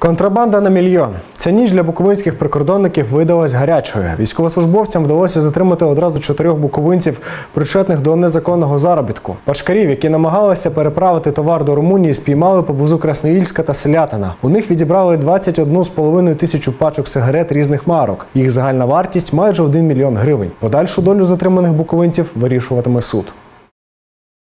Контрабанда на мільйон. Ця ніч для буковинських прикордонників видалась гарячою. Військовослужбовцям вдалося затримати одразу чотирьох буковинців, причетних до незаконного заробітку. Пашкарів, які намагалися переправити товар до Румунії, спіймали поблизу Красноїльська та Селятина. У них відібрали 21,5 тисячу пачок сигарет різних марок. Їх загальна вартість майже 1 мільйон гривень. Подальшу долю затриманих буковинців вирішуватиме суд.